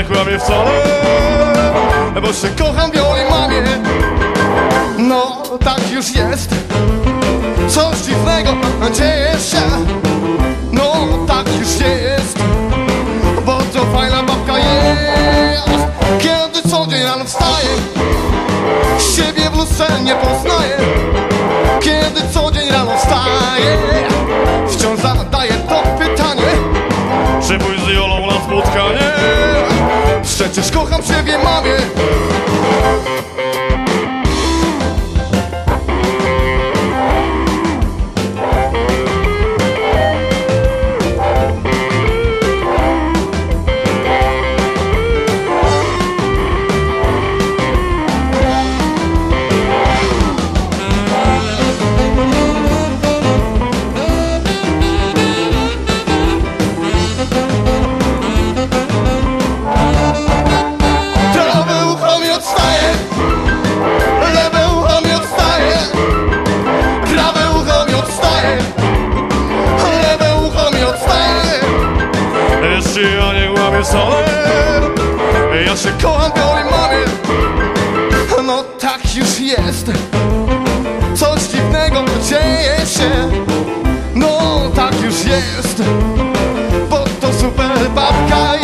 nie kłamie wcale Bo się kocham Wioli mamie. No tak już jest. Coś dziwnego dzieje się. No tak już jest. Bo to fajna babka jest. Kiedy co dzień rano wstaje Siebie w lustrze nie poznaje. Kiedy co dzień rano wstaje Wciąż zadaje to pytanie Czy pójść z Jolą na spotkanie Przecież kocham siebie mamie hus har Jag ska kolla på No tak już jest. Coś dziwnego tu dzieje się. No tak już jest. Bo to super babka